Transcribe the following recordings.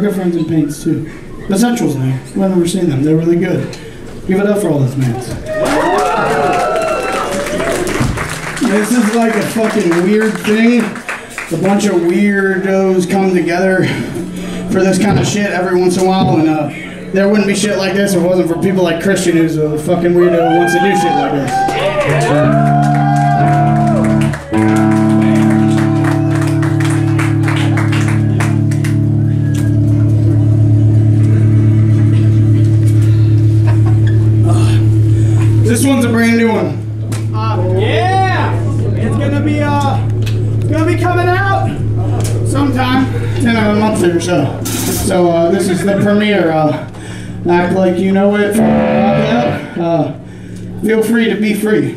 good friends in Paints too. The Central's there. I've never seen them. They're really good. Give it up for all those bands. This is like a fucking weird thing. A bunch of weirdos come together for this kind of shit every once in a while, and uh, there wouldn't be shit like this if it wasn't for people like Christian, who's a fucking weirdo who wants to do shit like. This in a month or so. So uh, this is the premiere. Uh, act like you know it. Uh, feel free to be free.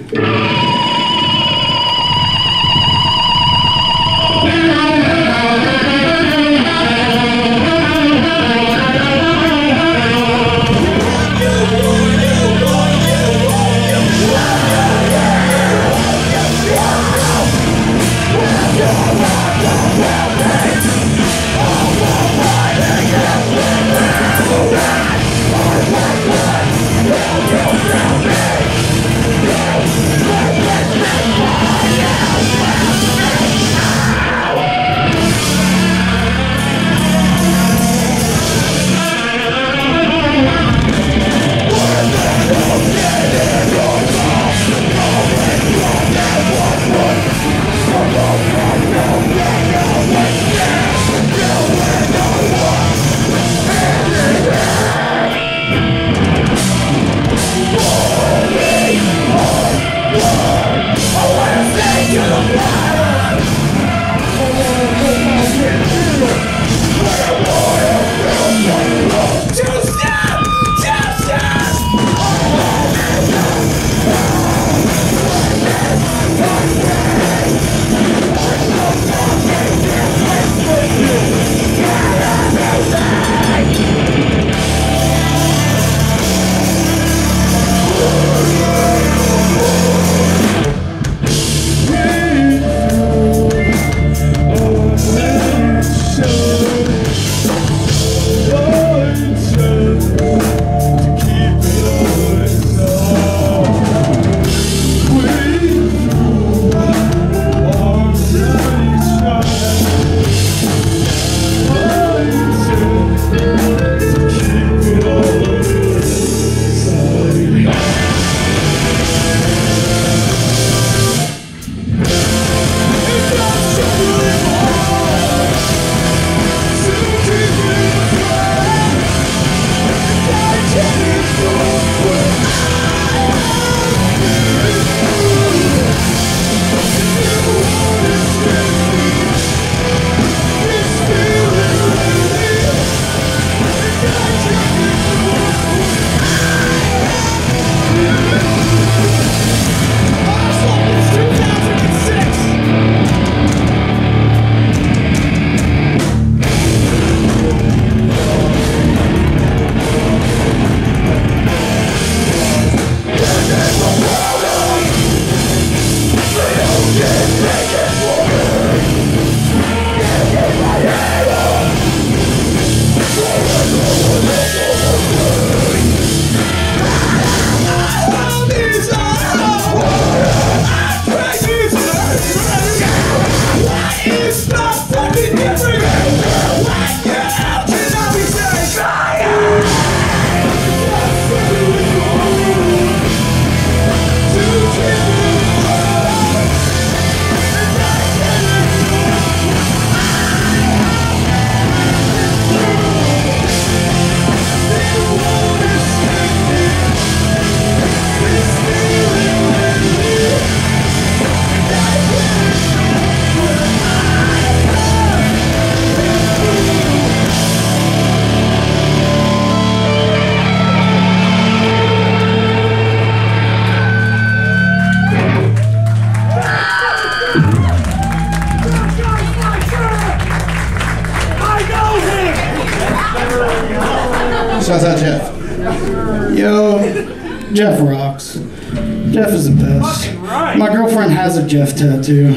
A Jeff tattoo.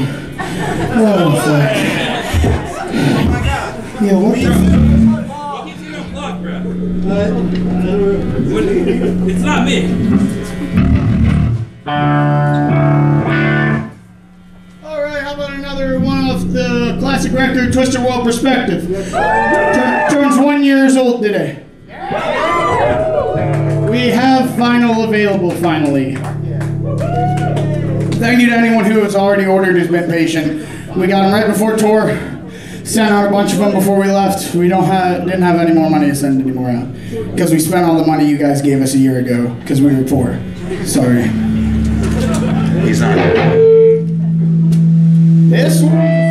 Oh, fuck. Yeah, what the It's not me. Alright, how about another one of the classic record, Twisted World Perspective? Patient. We got them right before tour. Sent out a bunch of them before we left. We don't have didn't have any more money to send any more out because we spent all the money you guys gave us a year ago because we were poor. Sorry. He's not. This one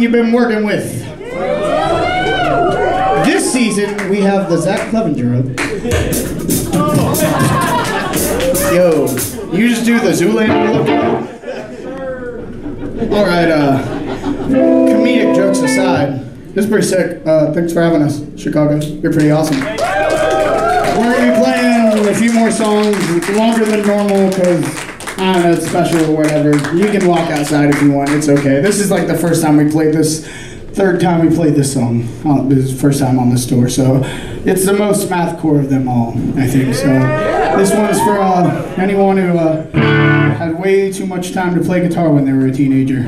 you've been working with. This season, we have the Zach Clevenger. Yo, you just do the Zoolander look? All right, uh, comedic jokes aside, this is pretty sick. Uh, thanks for having us, Chicago. You're pretty awesome. We're gonna be playing a few more songs longer than normal because I don't know, it's special or whatever. You can walk outside if you want. It's okay. This is like the first time we played this third time we played this song. Uh, this is the first time on this tour, so it's the most mathcore of them all, I think. So this one's for uh, anyone who uh, had way too much time to play guitar when they were a teenager.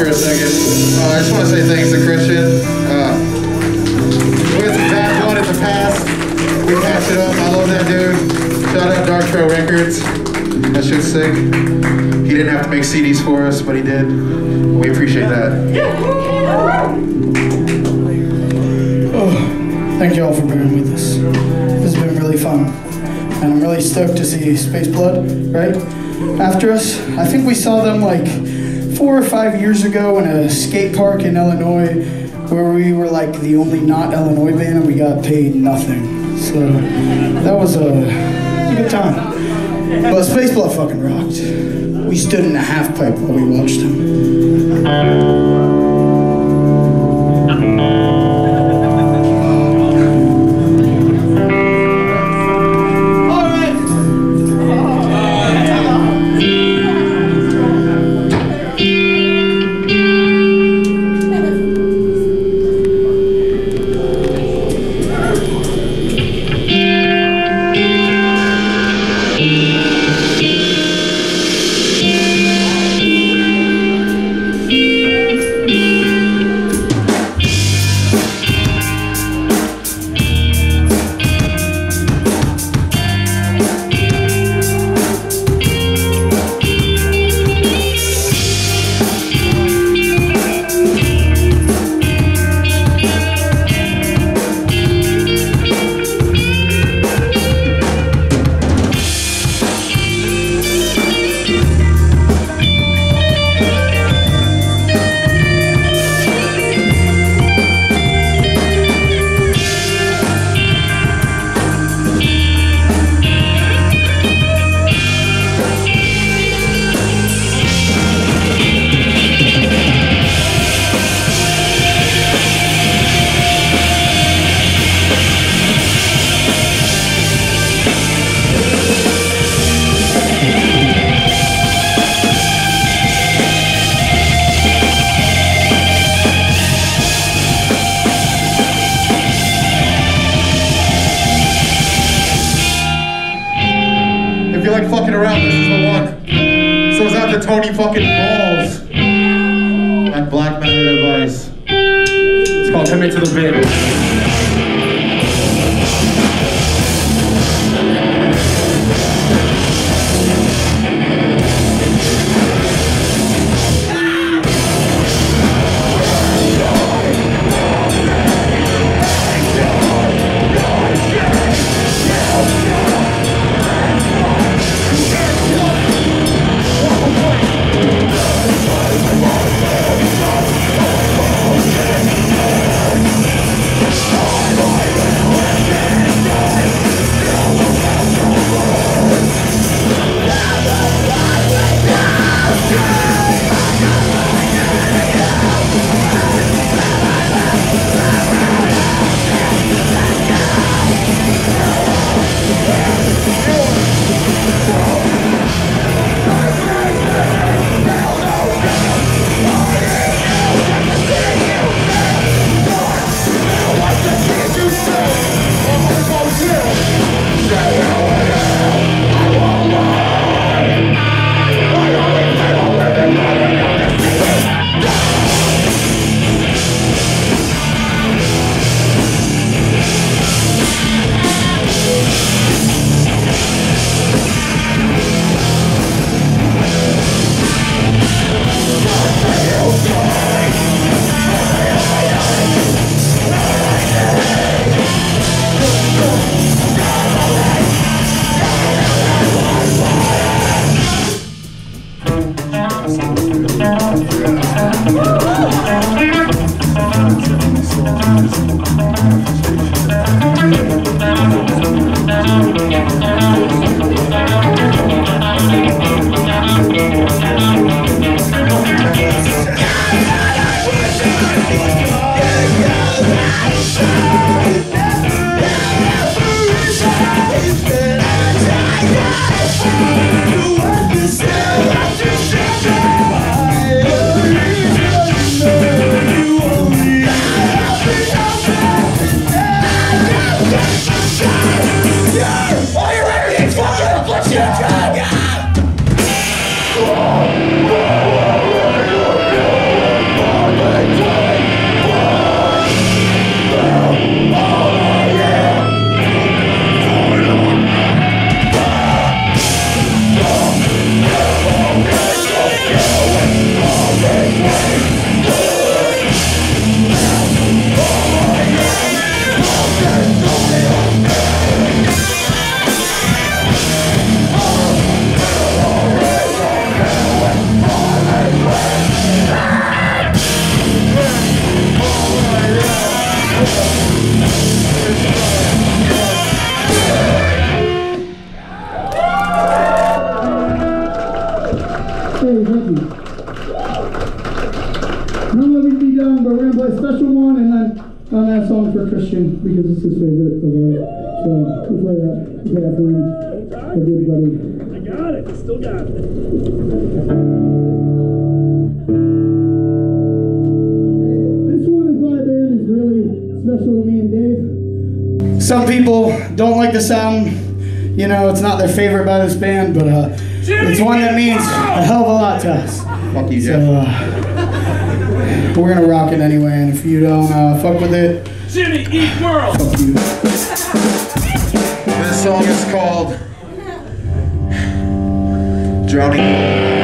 A second. Uh, I just want to say thanks to Christian. Uh, with that one in the past, we patched it up. I love that dude. Shout out Dark Trail Records. That shit's sick. He didn't have to make CDs for us, but he did. We appreciate that. Thank you all for being with us. This has been really fun. And I'm really stoked to see Spaceblood, right? After us, I think we saw them like four or five years ago in a skate park in Illinois where we were like the only not Illinois band and we got paid nothing. So that was a, good time. But Spaceblood fucking rocked. We stood in a half pipe while we watched him. Some people don't like the sound. You know, it's not their favorite by this band, but uh, it's one that means a hell of a lot to us. Fuck you, So, uh, we're gonna rock it anyway, and if you don't uh, fuck with it, Jimmy Eat World. fuck you. This song is called Drowning.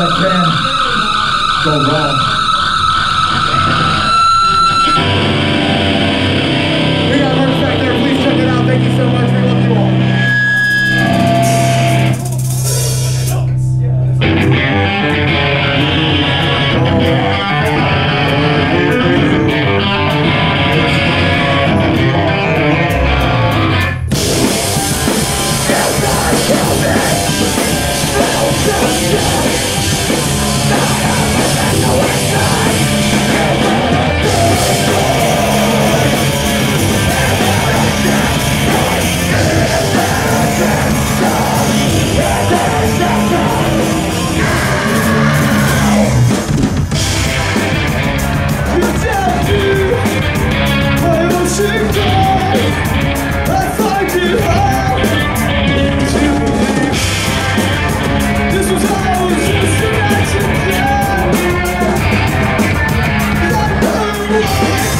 That can go wrong.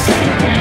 Peace.